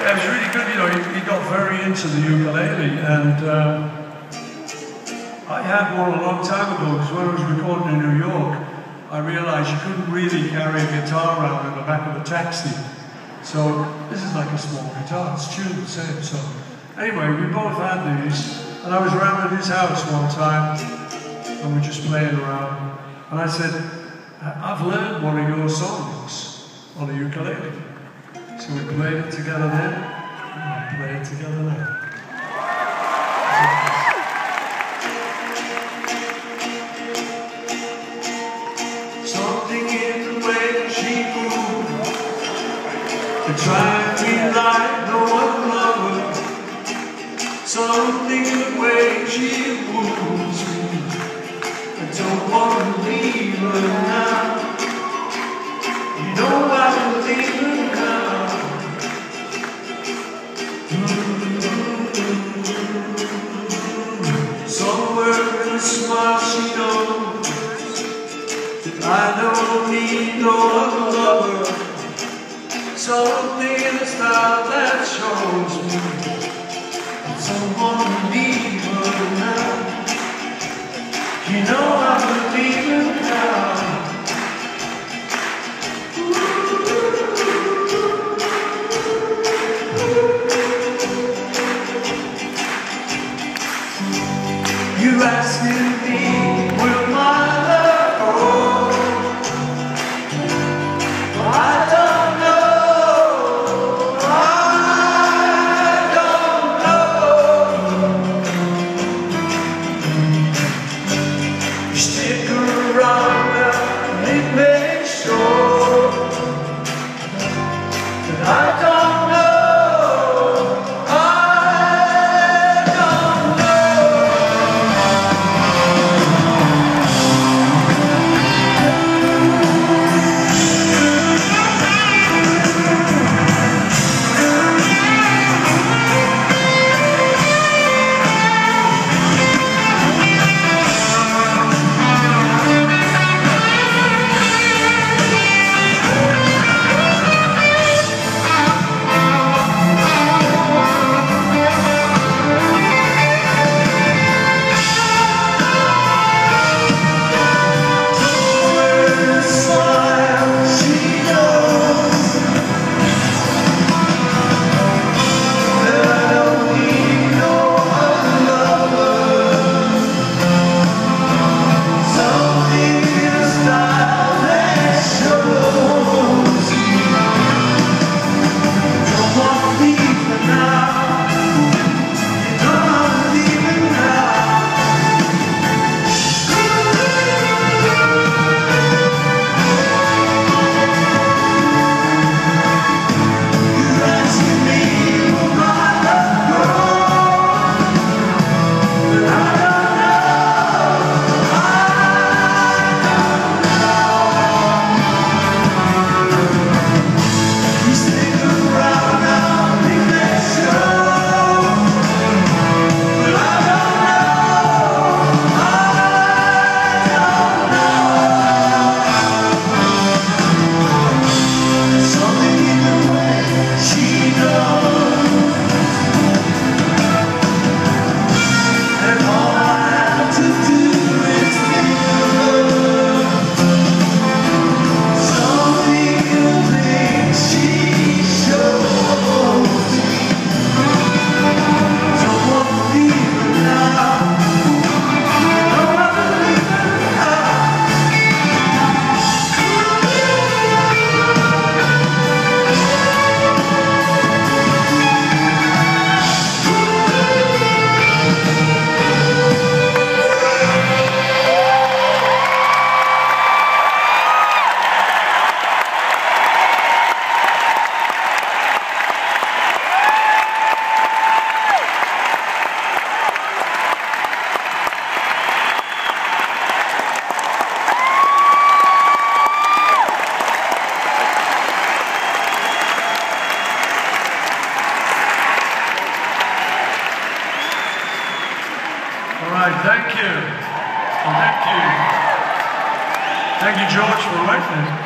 Yeah, it was really good. You know, he, he got very into the ukulele, and um, I had one a long time ago because when I was recording in New York, I realised you couldn't really carry a guitar around in the back of a taxi. So this is like a small guitar. It's tuned the same. So anyway, we both had these, and I was around at his house one time, and we were just playing around, and I said, "I've learned one of your songs on the ukulele." So we played it together then, and we played it together now. Something in the way she moved. To try to be like no one lover Something in the way she moves. Me I don't want to leave her now. You know I will leave her knows that I don't need no other lover. Something in the style that shows me Asking me, will my love right, thank you. Well, thank you. Thank you, George, for writing